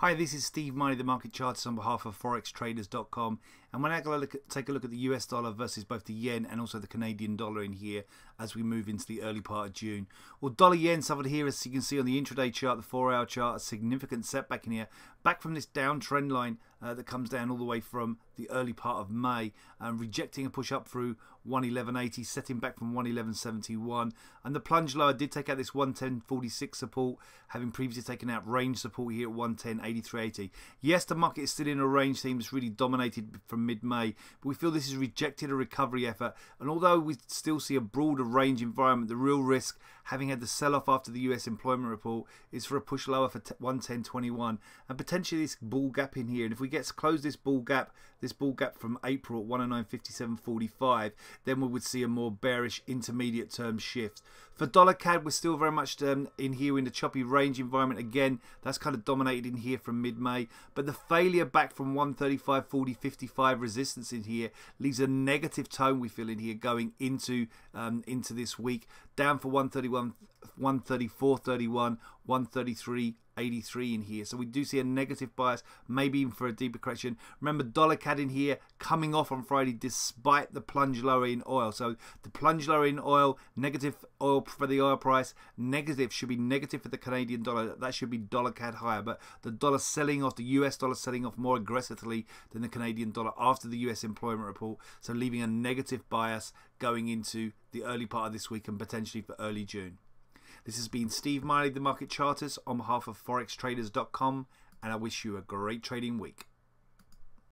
Hi, this is Steve Miley, the market chartist on behalf of ForexTraders.com. And we're now going to take a look at the US dollar versus both the yen and also the Canadian dollar in here as we move into the early part of June. Well, dollar yen suffered here, as you can see on the intraday chart, the four hour chart, a significant setback in here, back from this downtrend line uh, that comes down all the way from the early part of May, um, rejecting a push up through 111.80, setting back from 111.71. And the plunge lower did take out this 110.46 support, having previously taken out range support here at 110.83.80. Yes, the market is still in a range theme that's really dominated from mid May, but we feel this has rejected a recovery effort. And although we still see a broader range environment, the real risk, having had the sell off after the US employment report, is for a push lower for 110.21 and potentially this bull gap in here. And if we get to close this bull gap, this bull gap from April at 109.57.45, then we would see a more bearish intermediate term shift. For dollar CAD, we're still very much um, in here in the choppy range environment. Again, that's kind of dominated in here from mid-May. But the failure back from 135.40, 55 resistance in here leaves a negative tone we feel in here going into um, into this week. Down for 131, 134.31, 133. 83 in here. So we do see a negative bias, maybe even for a deeper correction. Remember, dollar CAD in here coming off on Friday despite the plunge lower in oil. So the plunge lower in oil, negative oil for the oil price, negative should be negative for the Canadian dollar. That should be dollar CAD higher. But the dollar selling off, the US dollar selling off more aggressively than the Canadian dollar after the US employment report. So leaving a negative bias going into the early part of this week and potentially for early June. This has been Steve Miley, the Market Chartist, on behalf of ForexTraders.com, and I wish you a great trading week.